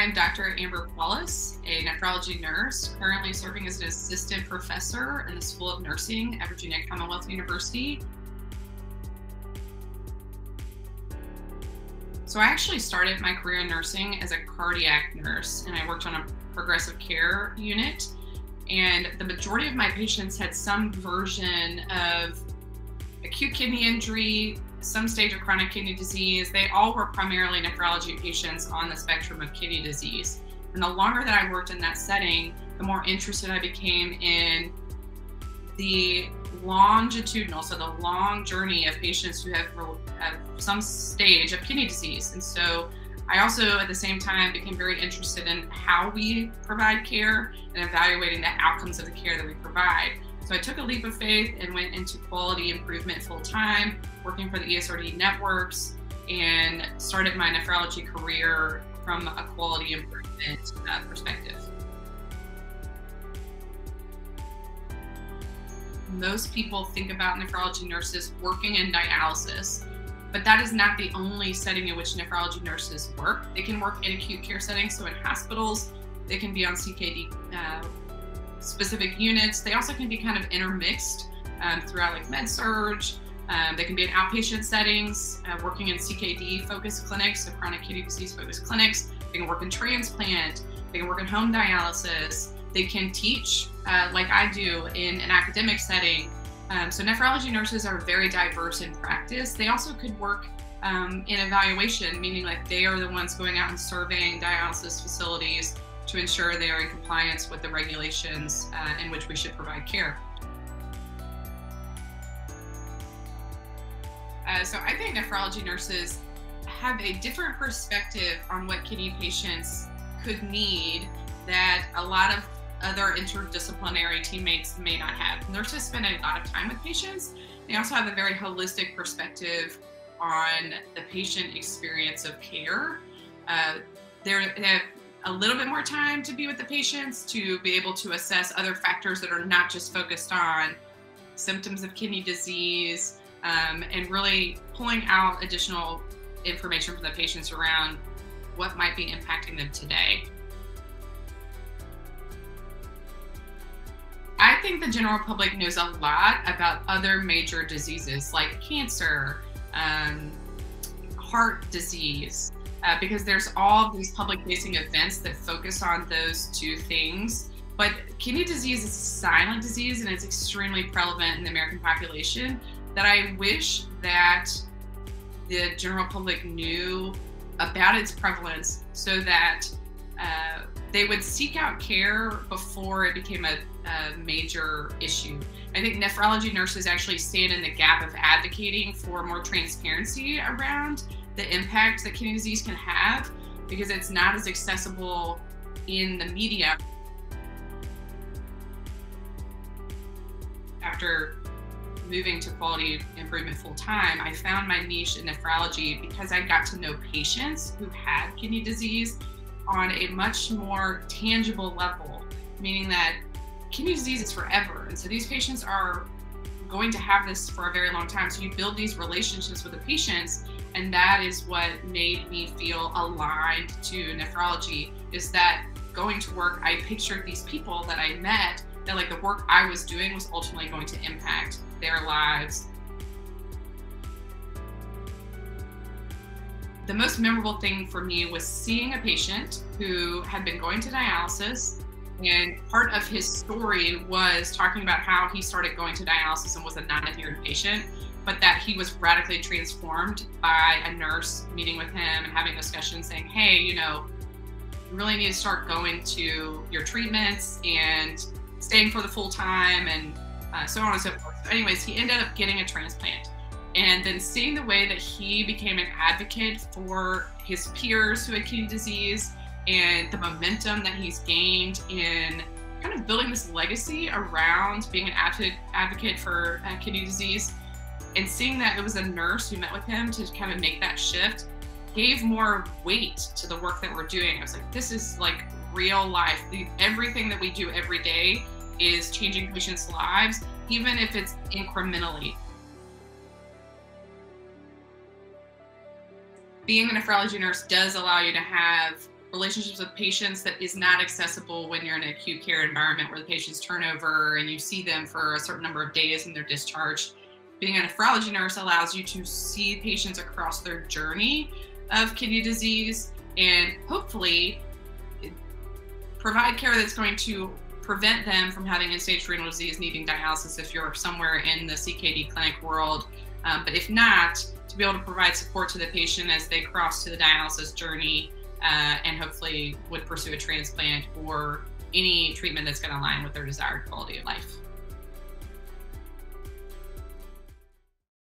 I am Dr. Amber Paulus, a nephrology nurse, currently serving as an assistant professor in the School of Nursing at Virginia Commonwealth University. So I actually started my career in nursing as a cardiac nurse, and I worked on a progressive care unit. And the majority of my patients had some version of acute kidney injury, some stage of chronic kidney disease. They all were primarily nephrology patients on the spectrum of kidney disease. And the longer that I worked in that setting, the more interested I became in the longitudinal, so the long journey of patients who have, have some stage of kidney disease. And so I also, at the same time, became very interested in how we provide care and evaluating the outcomes of the care that we provide. So I took a leap of faith and went into quality improvement full time, working for the ESRD networks, and started my nephrology career from a quality improvement uh, perspective. Most people think about nephrology nurses working in dialysis, but that is not the only setting in which nephrology nurses work. They can work in acute care settings, so in hospitals, they can be on CKD uh, specific units. They also can be kind of intermixed um, throughout like med surg. Um, they can be in outpatient settings, uh, working in CKD focused clinics, so chronic kidney disease focused clinics. They can work in transplant. They can work in home dialysis. They can teach, uh, like I do, in an academic setting. Um, so nephrology nurses are very diverse in practice. They also could work um, in evaluation, meaning like they are the ones going out and surveying dialysis facilities to ensure they are in compliance with the regulations uh, in which we should provide care. Uh, so I think nephrology nurses have a different perspective on what kidney patients could need that a lot of other interdisciplinary teammates may not have. Nurses spend a lot of time with patients. They also have a very holistic perspective on the patient experience of care. Uh, they have a little bit more time to be with the patients to be able to assess other factors that are not just focused on symptoms of kidney disease um, and really pulling out additional information from the patients around what might be impacting them today. I think the general public knows a lot about other major diseases like cancer, um, heart disease, uh, because there's all these public facing events that focus on those two things. But kidney disease is a silent disease and it's extremely prevalent in the American population that I wish that the general public knew about its prevalence so that uh, they would seek out care before it became a, a, major issue. I think nephrology nurses actually stand in the gap of advocating for more transparency around the impact that kidney disease can have because it's not as accessible in the media. After moving to quality improvement full time, I found my niche in nephrology because I got to know patients who had kidney disease on a much more tangible level, meaning that kidney disease is forever. And so these patients are going to have this for a very long time. So you build these relationships with the patients and that is what made me feel aligned to nephrology is that going to work i pictured these people that i met that like the work i was doing was ultimately going to impact their lives. The most memorable thing for me was seeing a patient who had been going to dialysis and part of his story was talking about how he started going to dialysis and was a non-adherent patient but that he was radically transformed by a nurse meeting with him and having discussions saying, hey, you know, you really need to start going to your treatments and staying for the full time and uh, so on and so forth. So anyways, he ended up getting a transplant. And then seeing the way that he became an advocate for his peers who had kidney disease and the momentum that he's gained in kind of building this legacy around being an advocate for uh, kidney disease and seeing that it was a nurse who met with him to kind of make that shift gave more weight to the work that we're doing. I was like, this is like real life. Everything that we do every day is changing patients' lives, even if it's incrementally. Being a nephrology nurse does allow you to have relationships with patients that is not accessible when you're in an acute care environment where the patients turn over and you see them for a certain number of days and they're discharged. Being a nephrology nurse allows you to see patients across their journey of kidney disease and hopefully provide care that's going to prevent them from having end-stage renal disease needing dialysis if you're somewhere in the CKD clinic world. Um, but if not, to be able to provide support to the patient as they cross to the dialysis journey uh, and hopefully would pursue a transplant or any treatment that's going to align with their desired quality of life.